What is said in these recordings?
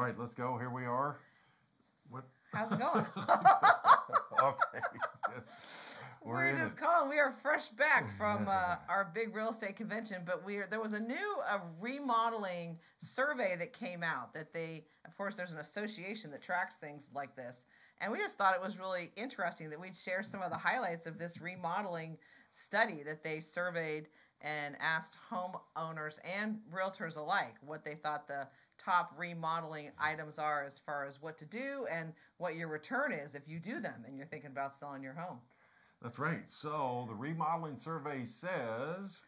All right, let's go. Here we are. What? How's it going? okay. Yes. We're, We're just it. calling. We are fresh back from uh, our big real estate convention, but we are, there was a new uh, remodeling survey that came out. That they, of course, there's an association that tracks things like this, and we just thought it was really interesting that we'd share some of the highlights of this remodeling study that they surveyed and asked homeowners and realtors alike what they thought the top remodeling items are as far as what to do and what your return is if you do them and you're thinking about selling your home. That's right. So the remodeling survey says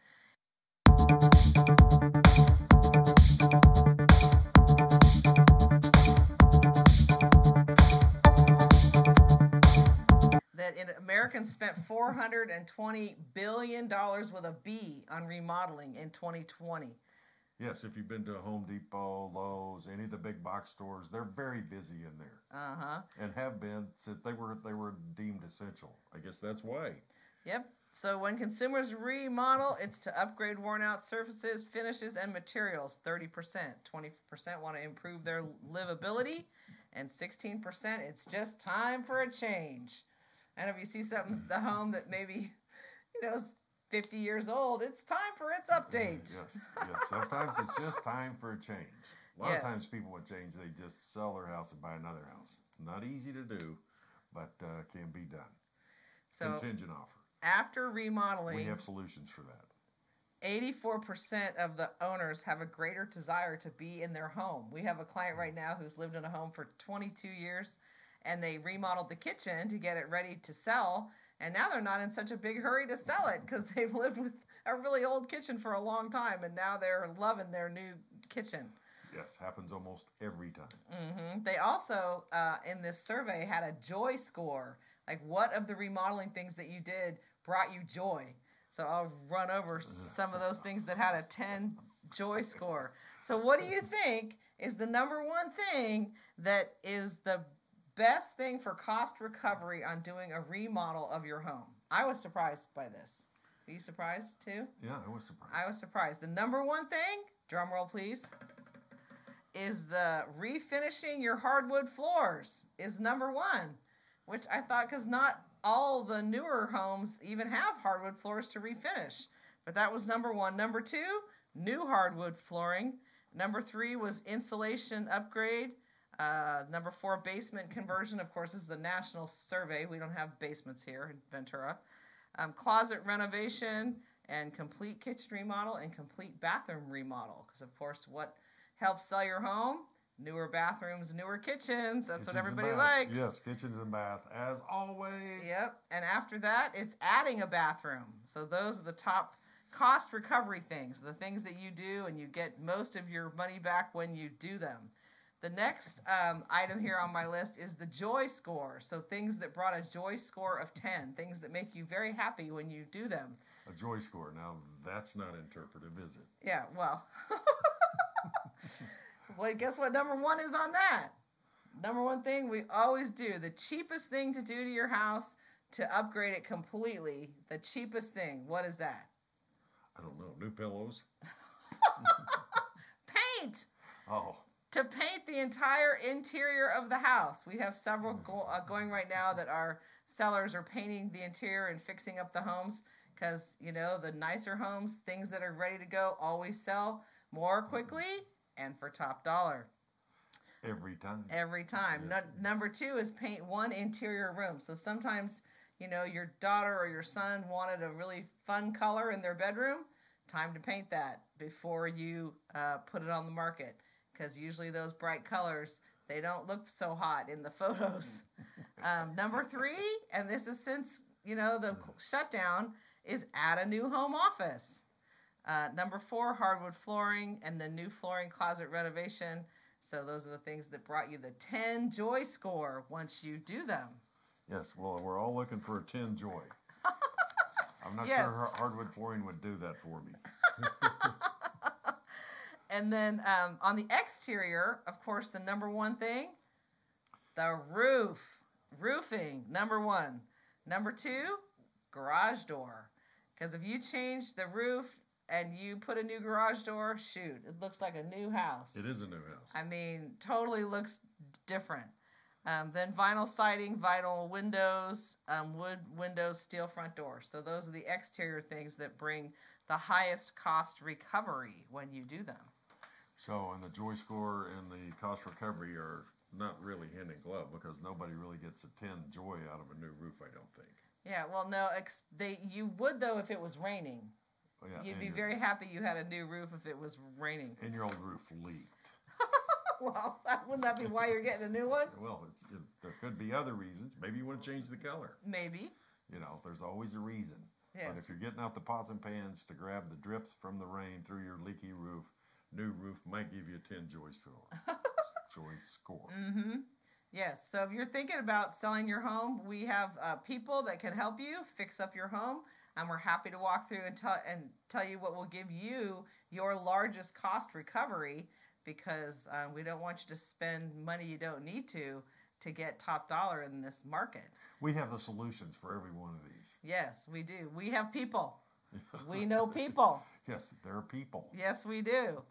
that in, Americans spent 420 billion dollars with a B on remodeling in 2020. yes, if you've been to Home Depot, Lowe's, any of the big box stores, they're very busy in there Uh huh. and have been since they were they were deemed essential. I guess that's why. Yep. So when consumers remodel, it's to upgrade worn out surfaces, finishes, and materials 30%. 20% want to improve their livability, and 16% it's just time for a change. And if you see something, the home that maybe, you know, is 50 years old, it's time for its update. Yes, yes. Sometimes it's just time for a change. A lot Yes. of times people would change, they just sell their house and buy another house. Not easy to do, but uh, can be done. So Contingent offer. after remodeling, We have solutions for that. 84% of the owners have a greater desire to be in their home. We have a client right now who's lived in a home for 22 years and they remodeled the kitchen to get it ready to sell. And now they're not in such a big hurry to sell it because they've lived with a really old kitchen for a long time and now they're loving their new kitchen. Yes, happens almost every time. hmm They also, uh, in this survey, had a joy score. Like, what of the remodeling things that you did brought you joy? So I'll run over some of those things that had a 10 joy score. So, what do you think is the number one thing that is the best thing for cost recovery on doing a remodel of your home? I was surprised by this. Are you surprised too? Yeah, I was surprised. I was surprised. The number one thing, drum roll please, is the refinishing your hardwood floors is number one, which I thought because not all the newer homes even have hardwood floors to refinish. But that was number one. Number two, new hardwood flooring. Number three was insulation upgrade. Uh, number four, basement conversion. Of course, is the national survey. We don't have basements here in Ventura. Um, closet renovation and complete kitchen remodel and complete bathroom remodel. Because, of course, what helps sell your home? Newer bathrooms, newer kitchens. That's Kitchens what everybody likes. Yes, kitchens and bath, as always. Yep. And after that, it's adding a bathroom. So those are the top cost recovery things, the things that you do, and you get most of your money back when you do them. The next um, item here on my list is the joy score. So things that brought a joy score of 10, things that make you very happy when you do them. A joy score. Now, that's not interpretive, is it? Yeah, well. well, guess what number one is on that? Number one thing we always do the cheapest thing to do to your house to upgrade it completely. The cheapest thing. What is that? I don't know. New pillows? Paint! Oh, To paint the entire interior of the house. We have several go- uh, going right now that our sellers are painting the interior and fixing up the homes because, you know, the nicer homes, things that are ready to go, always sell more quickly and for top dollar. every time. every time. Yes. Nu- number two is paint one interior room. So sometimes, you know, your daughter or your son wanted a really fun color in their bedroom. Time to paint that before you uh, put it on the market, because usually those bright colors they don't look so hot in the photos. um, number three, and this is since you know the shutdown, is add a new home office. Uh, number four, hardwood flooring, and the new flooring closet renovation. So those are the things that brought you the 10 joy score once you do them. Yes, well, we're all looking for a 10 joy. I'm not Yes. sure hardwood flooring would do that for me. And then um, on the exterior, of course, the number one thing, the roof. Roofing, number one. Number two, garage door. Because if you change the roof and you put a new garage door, shoot, it looks like a new house. It is a new house. I mean, totally looks different. Um, then vinyl siding, vinyl windows, um, wood windows, steel front doors. So those are the exterior things that bring the highest cost recovery when you do them. So, and the joy score and the cost recovery are not really hand in glove because nobody really gets a 10 joy out of a new roof, I don't think. Yeah, well, no, ex- they you would though if it was raining. Oh, yeah, You'd be your- very happy you had a new roof if it was raining. And your old roof leaked. well, that, wouldn't that be why you're getting a new one? Well, it, there could be other reasons. Maybe you want to change the color. Maybe. You know, there's always a reason. But Yes. if you're getting out the pots and pans to grab the drips from the rain through your leaky roof, new roof might give you a 10 joy score. joy score. Mm-hmm. Yes. So if you're thinking about selling your home, we have uh, people that can help you fix up your home, and we're happy to walk through and tell and tell you what will give you your largest cost recovery because uh, we don't want you to spend money you don't need to to get top dollar in this market. We have the solutions for every one of these. Yes, we do. We have people. We know people. Yes, there are people. Yes, we do.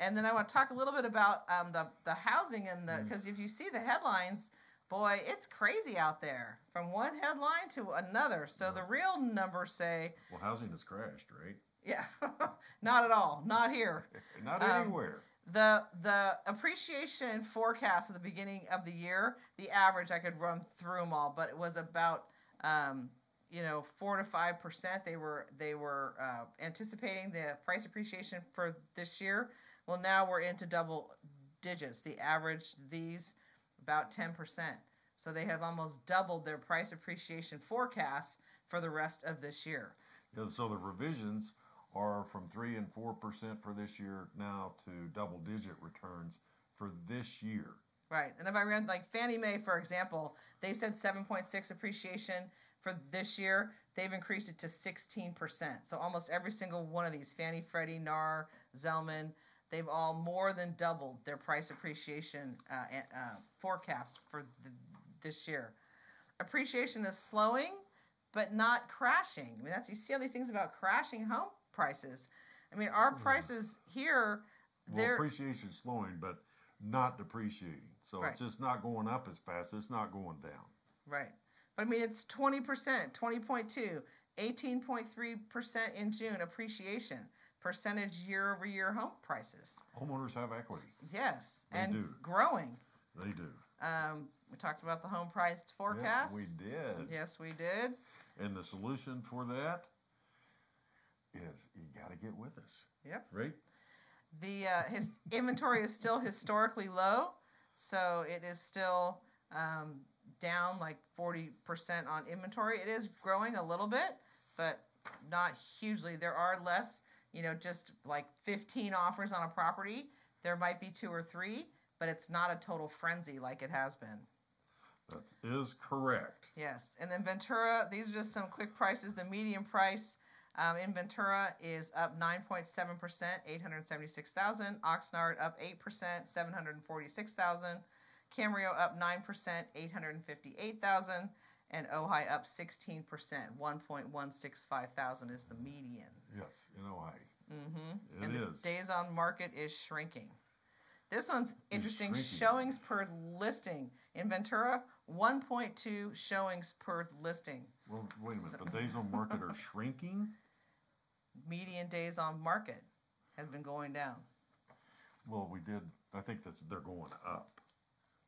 And then I want to talk a little bit about um, the the housing and the because if you see the headlines, boy, it's crazy out there from one headline to another. So the real numbers say, Well, housing has crashed, right? yeah, not at all, not here. Not Um, anywhere. The the appreciation forecast at the beginning of the year, the average I could run through them all, but it was about um, you know four to five percent. They were they were uh, anticipating the price appreciation for this year. Well, now we're into double digits. The average these about ten percent. So they have almost doubled their price appreciation forecasts for the rest of this year. Yeah, so the revisions are from three and four percent for this year now to double digit returns for this year. Right. And if I read like Fannie Mae, for example, they said 7.6 appreciation for this year. They've increased it to 16%. So almost every single one of these, Fannie, Freddie, NAR, Zelman, they've all more than doubled their price appreciation uh, uh, forecast for th- this year. Appreciation is slowing, but not crashing. I mean, that's you see all these things about crashing home prices. I mean, our prices here, Well, they're appreciation's slowing, but not depreciating. So Right. it's just not going up as fast. It's not going down. Right. But I mean, it's 20%, 20.2, 18.3% in June appreciation, percentage year over year home prices. Homeowners have equity. Yes. They and do. growing. They do. Um, we talked about the home price forecast. we did. Yes, we did. And the solution for that is you got to get with us, Yep. right? The uh, his inventory is still historically low, so it is still um, down like 40% on inventory. It is growing a little bit, but not hugely. There are less, you know, just like 15 offers on a property. There might be two or three, but it's not a total frenzy like it has been. That is correct. Yes, and then Ventura, these are just some quick prices. The median price um, in Ventura is up 9.7%, 876,000. Oxnard up 8%, 746,000. Camarillo up 9%, 858,000. And Ojai up 16%, 1.165 thousand is the median. Yes, in Ojai. Mm-hmm. It and the days on market is shrinking. This one's interesting. Showings per listing in Ventura, 1.2 showings per listing. Well, wait a minute. The days on market are shrinking. Median days on market has been going down. Well, we did. I think that's they're going up.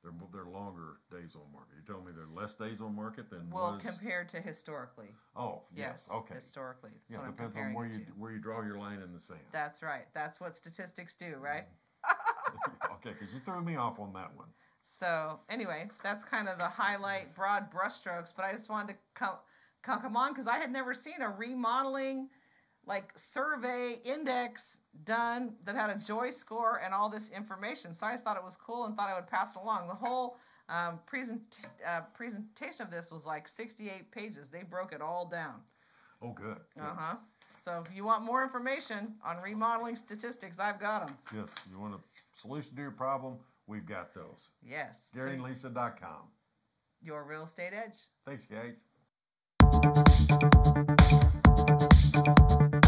They're they're longer days on market. You're telling me they're less days on market than Well, was? compared to historically. oh, yes. Yes. Okay. Historically. That's Yeah, what I'm depends on where you to. where you draw your line in the sand. That's right. That's what statistics do, mm-hmm. right? okay, because you threw me off on that one. So anyway, that's kind of the highlight, broad brushstrokes. But I just wanted to come come, come on because I had never seen a remodeling like survey index done that had a joy score and all this information. So I just thought it was cool and thought I would pass it along. The whole um, present uh, presentation of this was like 68 pages. They broke it all down. Oh, good. good. Uh huh. So if you want more information on remodeling statistics, I've got them. Yes, you want a solution to your problem? We've got those. Yes. GaryandLisa.com. your real estate edge. Thanks, guys. ピッ!